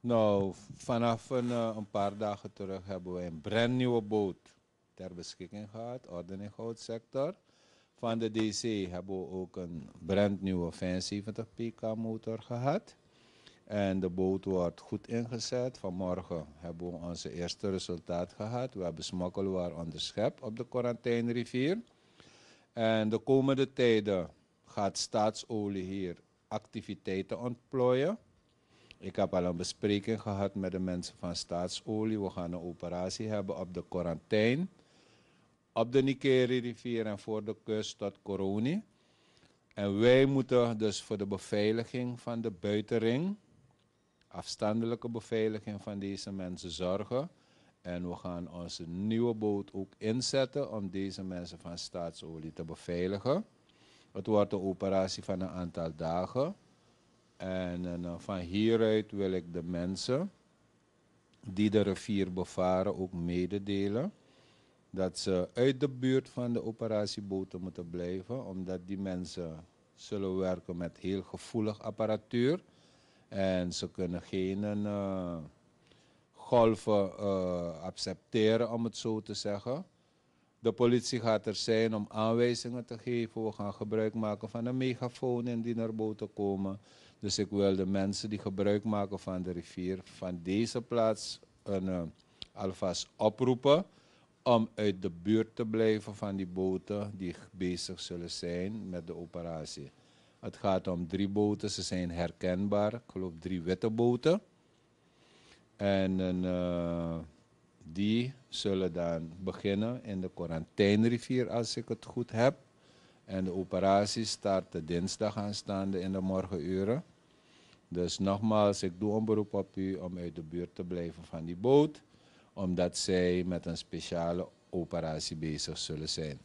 Nou, vanaf een, eh, een paar dagen terug hebben we een brandnieuwe boot ter beschikking gehad, orde en goudsector. Van de DC hebben we ook een brandnieuwe 75 pk motor gehad. En de boot wordt goed ingezet. Vanmorgen hebben we onze eerste resultaat gehad. We hebben smokkelwaar onderschept op de quarantainerivier. En de komende tijden gaat staatsolie hier activiteiten ontplooien. Ik heb al een bespreking gehad met de mensen van staatsolie. We gaan een operatie hebben op de quarantaine. Op de Nikeri-rivier en voor de kust tot Coroni. En wij moeten dus voor de beveiliging van de buitenring, afstandelijke beveiliging van deze mensen zorgen. En we gaan onze nieuwe boot ook inzetten om deze mensen van staatsolie te beveiligen. Het wordt een operatie van een aantal dagen. En uh, van hieruit wil ik de mensen die de rivier bevaren ook mededelen dat ze uit de buurt van de operatieboten moeten blijven, omdat die mensen zullen werken met heel gevoelig apparatuur en ze kunnen geen uh, golven uh, accepteren, om het zo te zeggen. De politie gaat er zijn om aanwijzingen te geven. We gaan gebruik maken van een megafoon indien er boten komen. Dus ik wil de mensen die gebruik maken van de rivier van deze plaats een, uh, alvast oproepen om uit de buurt te blijven van die boten die bezig zullen zijn met de operatie. Het gaat om drie boten, ze zijn herkenbaar. Ik geloof drie witte boten. En uh, die zullen dan beginnen in de quarantainerivier als ik het goed heb. En de operatie start dinsdag aanstaande in de morgenuren. Dus nogmaals, ik doe een beroep op u om uit de buurt te blijven van die boot, omdat zij met een speciale operatie bezig zullen zijn.